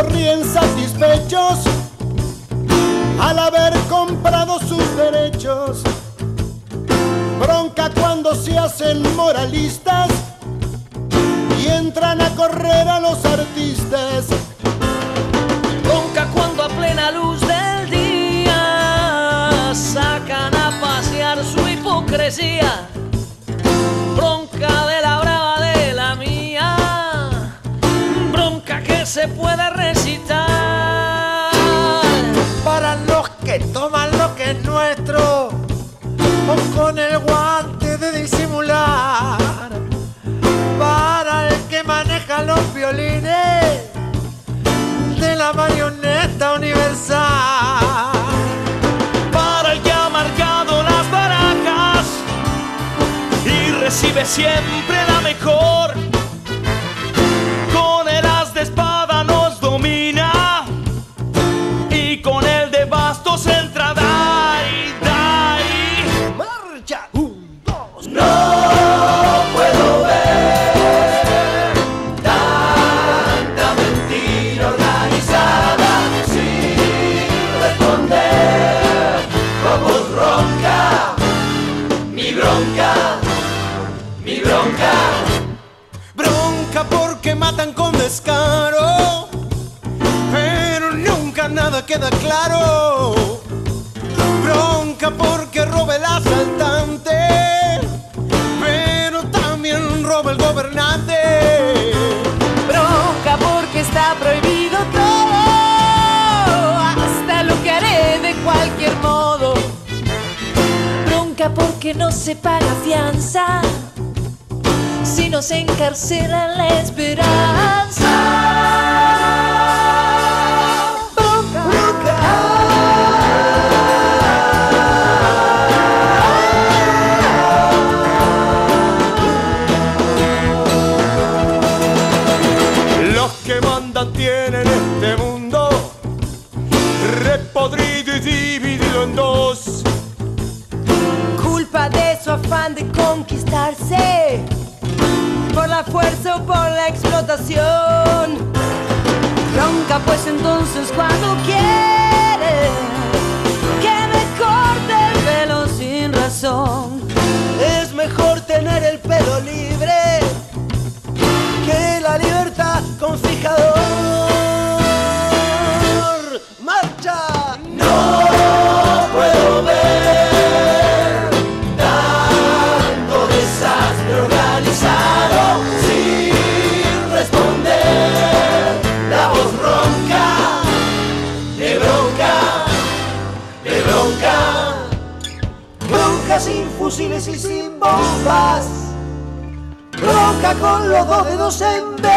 Ríen satisfechos al haber comprado sus derechos. Bronca cuando se hacen moralistas y entran a correr a los artistas. Bronca cuando a plena luz del día sacan a pasear su hipocresía. Siempre la mejor. Con el as de espada nos domina y con el de bastos entra Dai, Dai. ¡Marcha! No puedo ver tanta mentira organizada sin responder. Como ronca, mi bronca, mi bronca. Bronca porque matan con descaro, pero nunca nada queda claro. Bronca porque roba el asaltante, pero también roba el gobernante. Bronca porque está prohibido todo, hasta lo que haré de cualquier modo. Bronca porque no se paga fianza, si no se encarcela la esperanza. Los que mandan tienen este mundo repodrido y dividido en dos. culpa de su afán de conquistarse por la fuerza o por la explotación. Fusiles y sin bombas. Bronca con los dos dedos en B.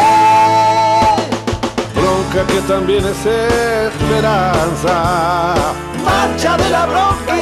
Bronca que también es esperanza. Marcha de la bronca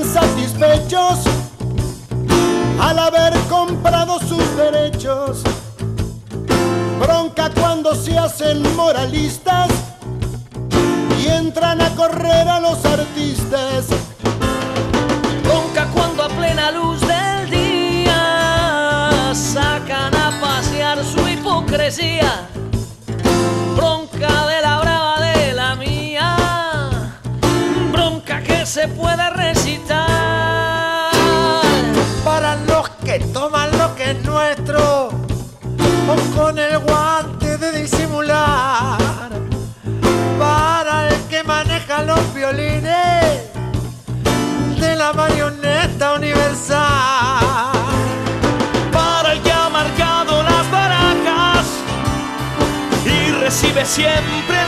satisfechos al haber comprado sus derechos. Bronca cuando se hacen moralistas y entran a correr a los artistas. Puede recitar. que toman lo que es nuestro o con el guante de disimular. Para el que maneja los violines de la marioneta universal. Para el que ha marcado las barajas y recibe siempre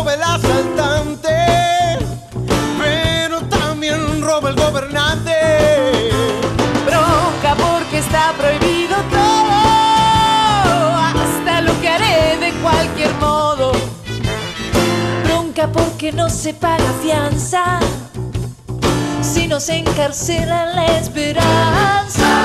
roba el asaltante, pero también roba el gobernante. Bronca porque está prohibido todo, hasta lo que haré de cualquier modo. Bronca porque no se paga fianza, si no se encarcela la esperanza.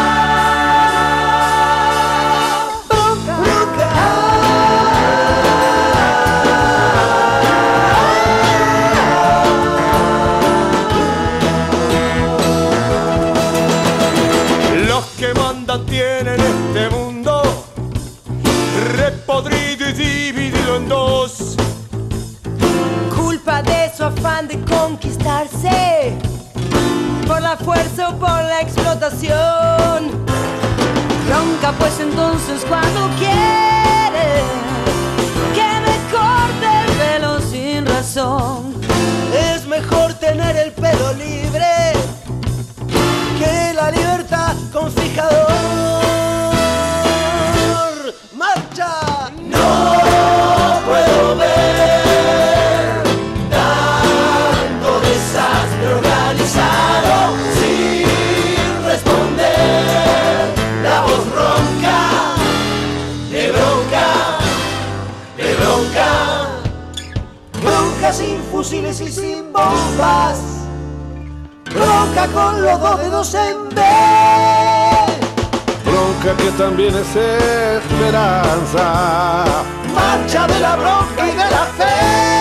Por la fuerza o por la explotación. Bronca pues entonces cuando quiere que me corte el pelo sin razón. Es mejor tener el pelo libre que la libertad con fijador. Fusiles y sin bombas. Bronca con los dos dedos en B. Bronca que también es esperanza. Marcha de la bronca y de la fe.